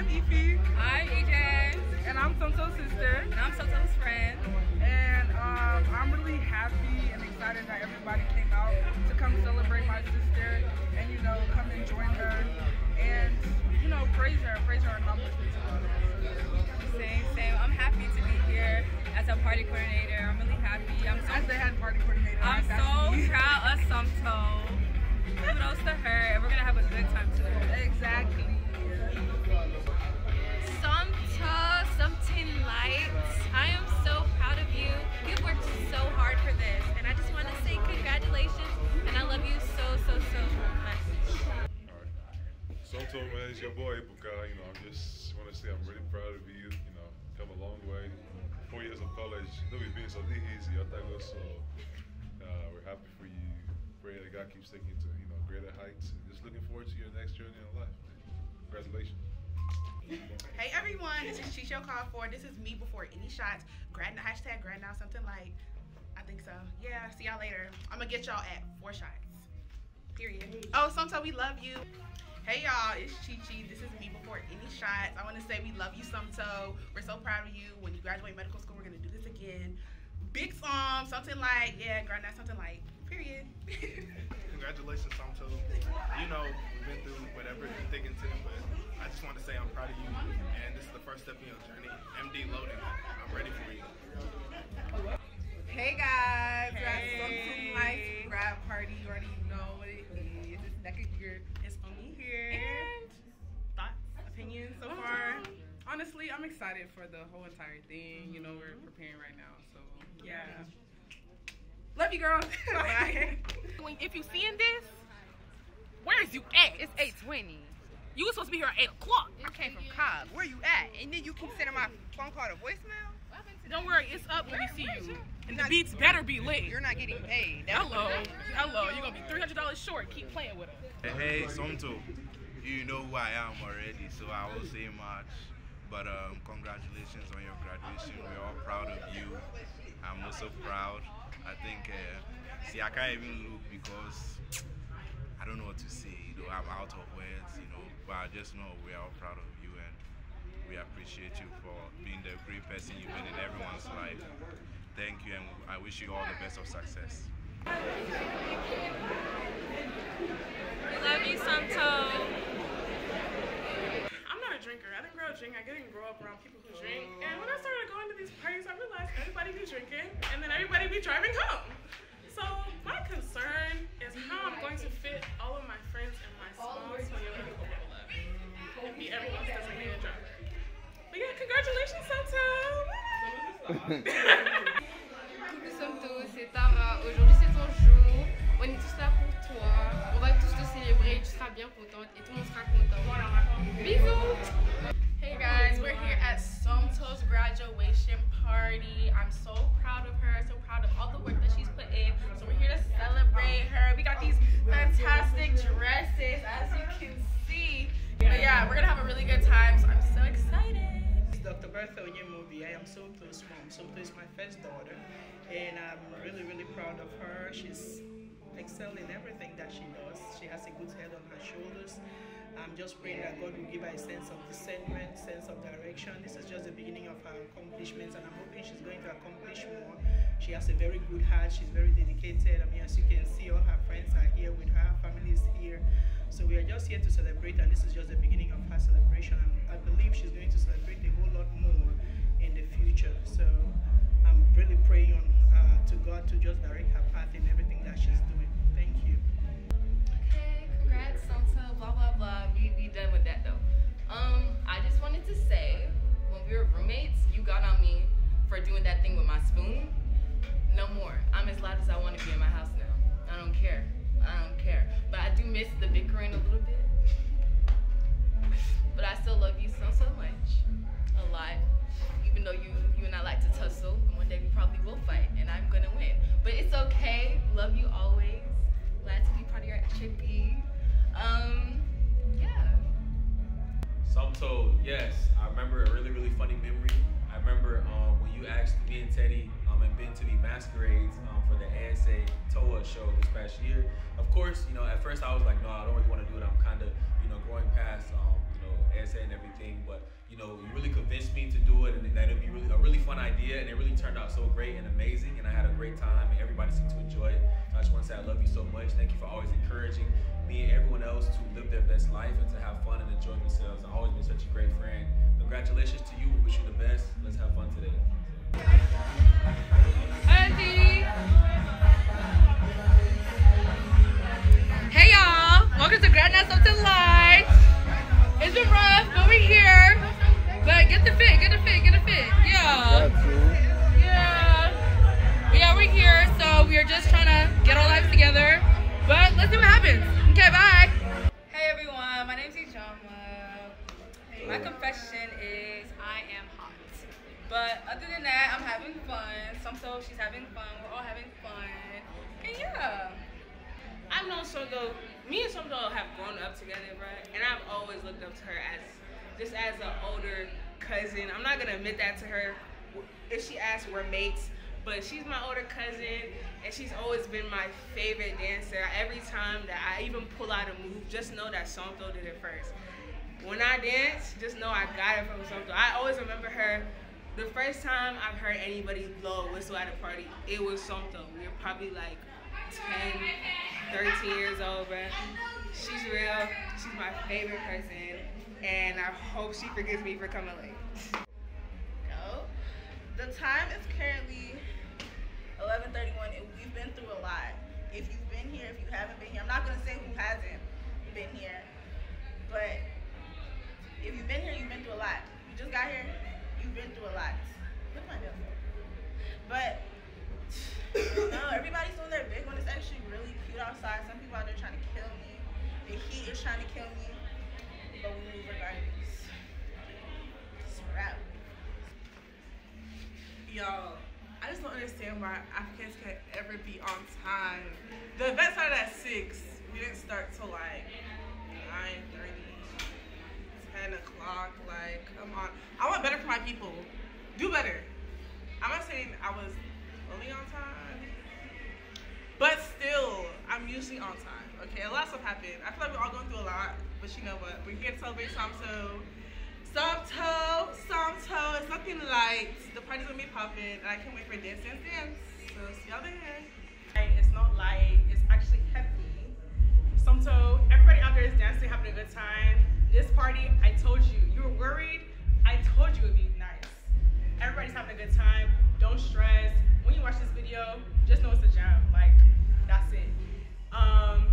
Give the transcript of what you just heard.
I'm Ify. Hi, EJ. And I'm Somto's sister. And I'm Somto's friend. And um, I'm really happy and excited that everybody came out to come celebrate my sister and, you know, come and join her and, you know, praise her, praise her accomplishments. Same, same. I'm happy to be here as a party coordinator. I'm really happy. I'm so, as the head party coordinator. I'm so proud of Somto. Kudos to her, and we're gonna have a good time today. Exactly. Boy. You know, I'm just want to say I'm really proud of you. You know, come a long way. Four years of college, no, we've been so easy. I think so. Uh, we're happy for you. Pray that God keeps taking you to you know greater heights. And just looking forward to your next journey in life. Congratulations. Hey everyone, this is Chisho Call for. This is me before any shots. Grad hashtag grad now something like I think so. Yeah, see y'all later. I'm gonna get y'all at four shots. Period. Oh, Somto, we love you. Hey y'all, it's Chi Chi. This is me before any shots. I want to say we love you, Somto. We're so proud of you. When you graduate medical school, we're gonna do this again. Big song, something like yeah, grad now something like. Period. Congratulations, Somto. You know, we've been through whatever you're thinking to, but I just want to say I'm proud of you, and this is the first step in your journey. MD loading, I'm ready for you. Hey guys, Honestly, I'm excited for the whole entire thing. You know, we're mm-hmm. preparing right now, so yeah. Love you, girl. Bye. If you seeing this, where's you at? It's 820. You was supposed to be here at 8 o'clock. I came from Cobb. Where you at? And then you keep sending my phone call to voicemail? Don't worry, it's up when we see you. And the beats better be lit. You're not getting paid. That's Hello, hello. You're gonna be $300 short. Keep playing with us. Hey, Somto, you know who I am already, so I won't say much. But um, congratulations on your graduation. We're all proud of you. I'm also proud. I think, uh, see, I can't even look because I don't know what to say. You know, I'm out of words, you know, but I just know we are all proud of you and we appreciate you for being the great person you've been in everyone's life. Thank you, and I wish you all the best of success. We love you, Somto. I'm a drinker. I didn't grow up drinking. I didn't grow up around people who drink. And when I started going to these parties, I realized everybody be drinking, and then everybody be driving home. So my concern is how I'm going to fit all of my friends in my small Toyota Corolla and be everyone's designated driver. But yeah, congratulations, Somto. Coucou Somto, c'est Thara. Aujourd'hui c'est ton jour. On est tous là pour toi. On va tous te célébrer. Tu seras bien contente et tout le monde sera content. Bisous. We're here at Somto's graduation party. I'm so proud of her, so proud of all the work that she's put in. So we're here to celebrate her. We got these fantastic dresses, as you can see. But yeah, we're gonna have a really good time, so I'm so excited. It's Dr. Bertha Onyemaobi. I am Somto's mom. Somto is my first daughter, and I'm really, really proud of her. She's excelled in everything that she does. She has a good head on her shoulders. I'm just praying that God will give her a sense of discernment, sense of direction. This is just the beginning of her accomplishments, and I'm hoping she's going to accomplish more. She has a very good heart. She's very dedicated. I mean, as you can see, all her friends are here with her. Her family is here. So we are just here to celebrate, and this is just the beginning of her celebration. And I believe she's going to celebrate a whole lot more in the future. So funny memory. I remember um, when you asked me and Teddy um, and Ben to be masquerades um, for the ASA TOA show this past year. Of course, you know, at first I was like, no, I don't really want to do it. I'm kind of, you know, going past, um, you know, ASA and everything. but you know, you really convinced me to do it, and that it'd be really a really fun idea, and it really turned out so great and amazing, and I had a great time, and everybody seemed to enjoy it. So I just want to say I love you so much. Thank you for always encouraging me and everyone else to live their best life and to have fun and enjoy themselves. I've always been such a great friend. Congratulations to you. We wish you the best. Let's have fun today. Auntie. But other than that, I'm having fun. Somto, she's having fun. We're all having fun. And yeah. I've known Somto, me and Somto have grown up together, right? And I've always looked up to her as just as an older cousin. I'm not gonna admit that to her if she asks, we're mates. But she's my older cousin, and she's always been my favorite dancer. Every time that I even pull out a move, just know that Somto did it first. When I dance, just know I got it from Somto. I always remember her. The first time I've heard anybody blow a whistle at a party, it was something. We were probably like 10, 13 years old, bro. She's real. She's my favorite person, and I hope she forgives me for coming late. Go. The time is currently 11:31, and we've been through a lot. If you've been here, if you haven't been here, I'm not gonna say who hasn't been here, but if you've been here, you've been through a lot. You just got here, you've been through a lot. At my nails. But no, everybody's doing their big one. It's actually really cute outside. Some people out there trying to kill me. The heat is trying to kill me, but we move regardless. It's wrap. Yo, I just don't understand why Africans can't ever be on time. The event started at 6. We didn't start till like 9 10 o'clock. Like, come on. I want better for my people. Do better. I'm not saying I was only on time, but still, I'm usually on time. Okay, a lot of stuff happened. I feel like we're all going through a lot, but you know what? We're here to celebrate Samso. Somto, Somto, it's nothing light. The party's gonna be popping, and I can't wait for dance, dance, dance. So see y'all there. It's not light, it's actually heavy. Somto, everybody out there is dancing, having a good time. This party, I told you, you were worried, I told you it would be nice. Everybody's having a good time, don't stress. When you watch this video, just know it's a jam. Like, that's it. Um,